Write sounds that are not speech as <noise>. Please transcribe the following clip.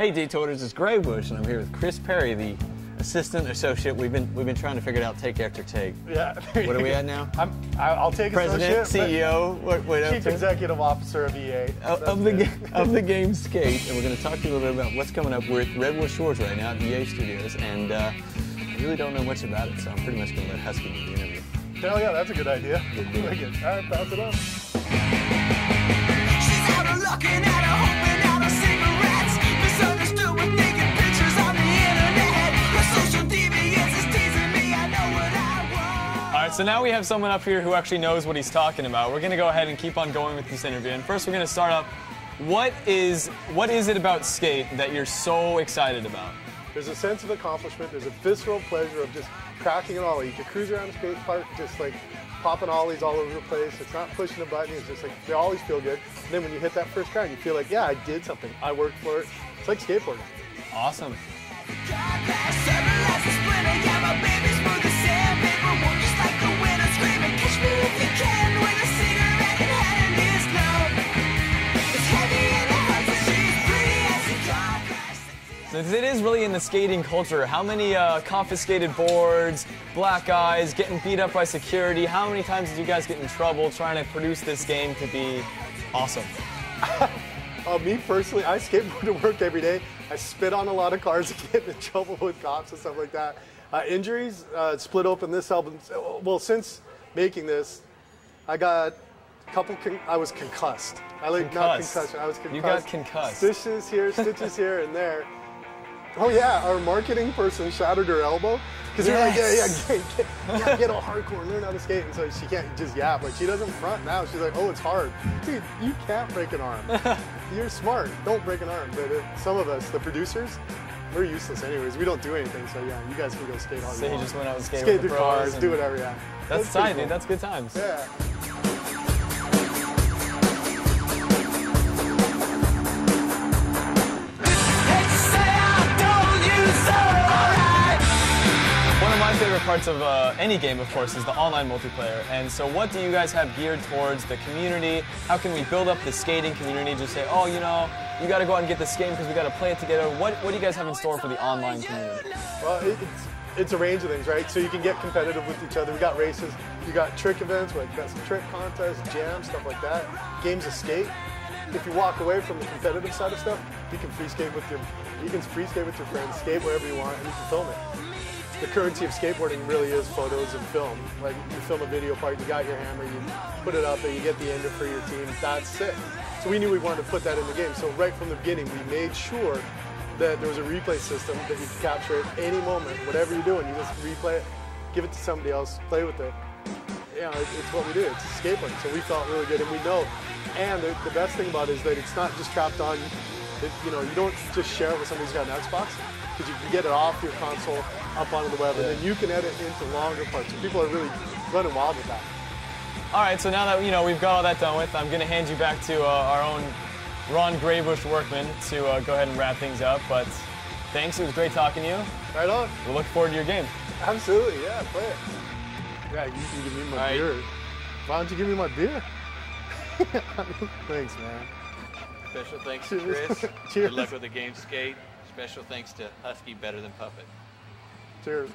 Hey, Daytoners, it's Gray Bush, and I'm here with Chris Parry, the assistant associate. We've been we've been trying to figure it out take after take. Yeah. What are we at now? <laughs> I'm, I- I'll take President, associate, CEO, what, Chief? Executive Officer of EA. of, That's of the it. of the <laughs> game skate, and we're going to talk to you a little bit about what's coming up with Redwood Shores right now at EA Studios, and uh, I really don't know much about it, so I'm pretty much going to let Husky do the interview. Hell yeah, that's a good idea. Good deal. <laughs> Like it. All right, pass it up. So now we have someone up here who actually knows what he's talking about. We're going to go ahead and keep on going with this interview. And first, we're going to start up. What is what is it about skate that you're so excited about? There's a sense of accomplishment. There's a visceral pleasure of just cracking an ollie. You can cruise around the skate park just like popping ollies all over the place. It's not pushing a button. It's just like they always feel good. And then when you hit that first grind, you feel like, yeah, I did something. I worked for it. It's like skateboarding. Awesome. It is really in the skating culture, how many uh, confiscated boards, black eyes, getting beat up by security? How many times did you guys get in trouble trying to produce this game to be awesome? <laughs> Uh, me personally, I skateboard to work every day. I spit on a lot of cars <laughs> and get in trouble with cops and stuff like that. Uh, injuries, uh, split open this album. Well, since making this, I got a couple. Con- I was concussed. I like not concussion. I was concussed. You got concussed. Stitches here, stitches here, and there. <laughs> Oh yeah, our marketing person shattered her elbow because we we're like, yeah, yeah, get, get, yeah, get all hardcore, learn how to skate, and so she can't just yap. Like she doesn't front now. She's like, oh, it's hard, dude. You can't break an arm. <laughs> You're smart. Don't break an arm. But uh, some of us, the producers, we're useless anyways. We don't do anything. So yeah, you guys can go skate all So you you want. just went out and skated skate with through cars, do whatever. Yeah. That's pretty tight, cool. dude. That's good times. yeah. Favorite parts of uh, any game, of course, is the online multiplayer. And so, what do you guys have geared towards the community? How can we build up the skating community? Just say, oh, you know, you got to go out and get this game because we got to play it together. What, what do you guys have in store for the online community? Well, it's it's a range of things, right? So you can get competitive with each other. We got races, you got trick events, like got some trick contests, jams, stuff like that. Games of skate. If you walk away from the competitive side of stuff, you can free skate with your you can free skate with your friends, skate wherever you want, and you can film it. The currency of skateboarding really is photos and film. Like you film a video part, you got your hammer, you put it up there, you get the ender for your team. That's it. So we knew we wanted to put that in the game. So right from the beginning, we made sure that there was a replay system that you could capture at any moment, whatever you're doing, you just replay it, give it to somebody else, play with it. You know, it- it's what we do. It's skateboarding. So we felt really good, and we know. And the, the best thing about it is that it's not just trapped on. It, you know, you don't just share it with somebody who's got an Xbox, because you can get it off your console, up onto the web, and then you can edit into longer parts. So people are really running wild with that. All right, so now that you know we've got all that done with, I'm going to hand you back to uh, our own Ron Graybush Workman to uh, go ahead and wrap things up. But thanks, it was great talking to you. Right on. We'll look forward to your game. Absolutely, yeah, play it. Yeah, you can give me my All right. beer. Why don't you give me my beer? <laughs> Thanks, man. Special thanks to Chris. <laughs> Cheers. Good luck with the game skate. Special thanks to Husky Better Than Puppet. Cheers.